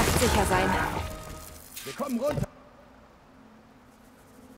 nicht sicher sein. Wir kommen runter.